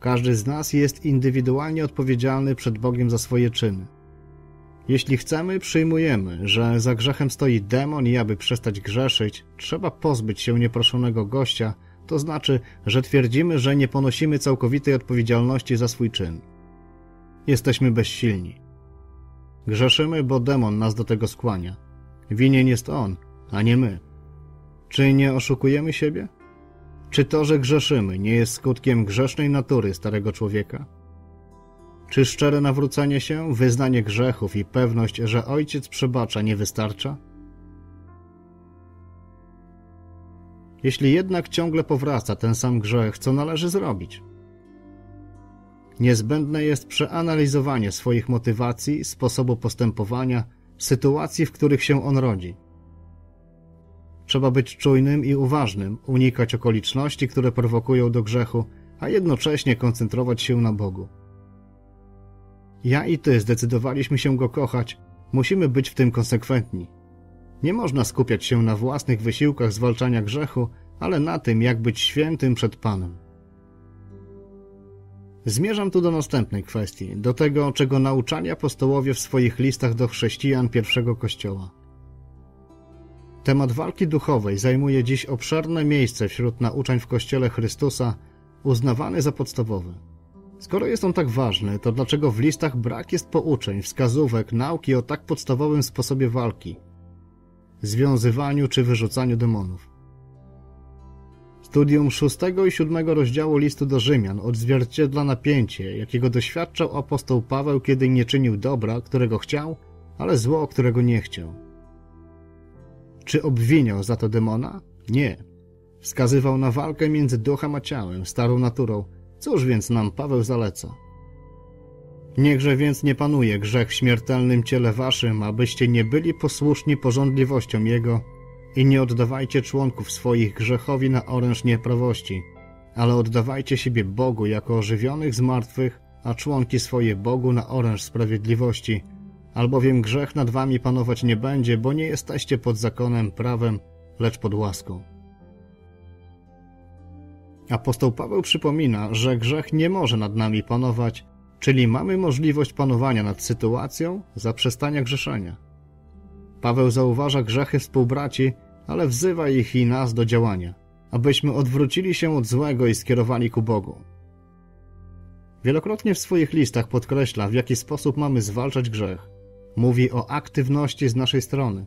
Każdy z nas jest indywidualnie odpowiedzialny przed Bogiem za swoje czyny. Jeśli chcemy, przyjmujemy, że za grzechem stoi demon i aby przestać grzeszyć, trzeba pozbyć się nieproszonego gościa, to znaczy, że twierdzimy, że nie ponosimy całkowitej odpowiedzialności za swój czyn. Jesteśmy bezsilni. Grzeszymy, bo demon nas do tego skłania. Winien jest on, a nie my. Czy nie oszukujemy siebie? Czy to, że grzeszymy, nie jest skutkiem grzesznej natury starego człowieka? Czy szczere nawrócenie się, wyznanie grzechów i pewność, że Ojciec przebacza, nie wystarcza? Jeśli jednak ciągle powraca ten sam grzech, co należy zrobić? Niezbędne jest przeanalizowanie swoich motywacji, sposobu postępowania, sytuacji, w których się on rodzi. Trzeba być czujnym i uważnym, unikać okoliczności, które prowokują do grzechu, a jednocześnie koncentrować się na Bogu. Ja i ty zdecydowaliśmy się go kochać, musimy być w tym konsekwentni. Nie można skupiać się na własnych wysiłkach zwalczania grzechu, ale na tym, jak być świętym przed Panem. Zmierzam tu do następnej kwestii, do tego, czego nauczali apostołowie w swoich listach do chrześcijan pierwszego kościoła. Temat walki duchowej zajmuje dziś obszerne miejsce wśród nauczań w Kościele Chrystusa, uznawany za podstawowy. Skoro jest on tak ważny, to dlaczego w listach brak jest pouczeń, wskazówek, nauki o tak podstawowym sposobie walki? Związywaniu czy wyrzucaniu demonów. Studium szóstego i siódmego rozdziału listu do Rzymian odzwierciedla napięcie, jakiego doświadczał apostoł Paweł, kiedy nie czynił dobra, którego chciał, ale zło, którego nie chciał. Czy obwiniał za to demona? Nie. Wskazywał na walkę między duchem a ciałem, starą naturą. Cóż więc nam Paweł zaleca? Niechże więc nie panuje grzech w śmiertelnym ciele waszym, abyście nie byli posłuszni porządliwościom Jego i nie oddawajcie członków swoich grzechowi na oręż nieprawości, ale oddawajcie siebie Bogu jako ożywionych z martwych, a członki swoje Bogu na oręż sprawiedliwości, albowiem grzech nad wami panować nie będzie, bo nie jesteście pod zakonem, prawem, lecz pod łaską. Apostoł Paweł przypomina, że grzech nie może nad nami panować, czyli mamy możliwość panowania nad sytuacją zaprzestania grzeszenia. Paweł zauważa grzechy współbraci, ale wzywa ich i nas do działania, abyśmy odwrócili się od złego i skierowali ku Bogu. Wielokrotnie w swoich listach podkreśla, w jaki sposób mamy zwalczać grzech. Mówi o aktywności z naszej strony.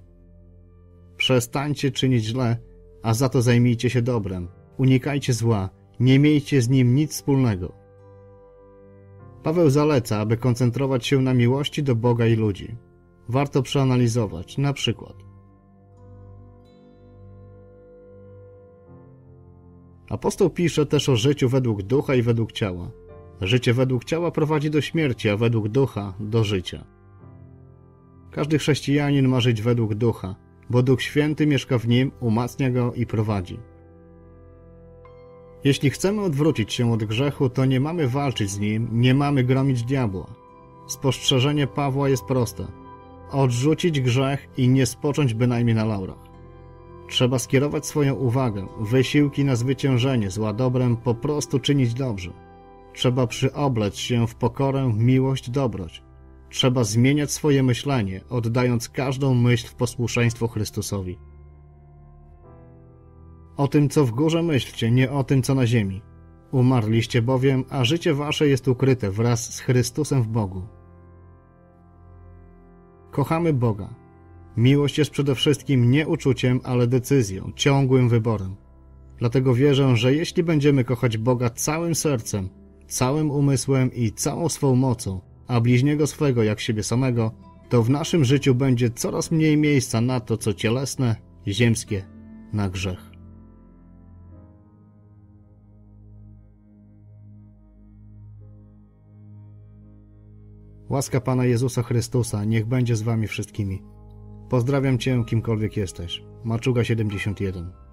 Przestańcie czynić źle, a za to zajmijcie się dobrem. Unikajcie zła, nie miejcie z nim nic wspólnego. Paweł zaleca, aby koncentrować się na miłości do Boga i ludzi. Warto przeanalizować, na przykład. Apostoł pisze też o życiu według ducha i według ciała. Życie według ciała prowadzi do śmierci, a według ducha do życia. Każdy chrześcijanin ma żyć według ducha, bo Duch Święty mieszka w nim, umacnia go i prowadzi. Jeśli chcemy odwrócić się od grzechu, to nie mamy walczyć z nim, nie mamy gromić diabła. Spostrzeżenie Pawła jest proste. Odrzucić grzech i nie spocząć bynajmniej na laurach. Trzeba skierować swoją uwagę, wysiłki na zwyciężenie zła dobrem, po prostu czynić dobrze. Trzeba przyoblec się w pokorę, miłość, dobroć. Trzeba zmieniać swoje myślenie, oddając każdą myśl w posłuszeństwo Chrystusowi. O tym, co w górze myślcie, nie o tym, co na ziemi. Umarliście bowiem, a życie wasze jest ukryte wraz z Chrystusem w Bogu. Kochamy Boga. Miłość jest przede wszystkim nie uczuciem, ale decyzją, ciągłym wyborem. Dlatego wierzę, że jeśli będziemy kochać Boga całym sercem, całym umysłem i całą swą mocą, a bliźniego swego jak siebie samego, to w naszym życiu będzie coraz mniej miejsca na to, co cielesne, ziemskie, na grzech. Łaska Pana Jezusa Chrystusa niech będzie z Wami wszystkimi. Pozdrawiam Cię, kimkolwiek jesteś. Maczuga 71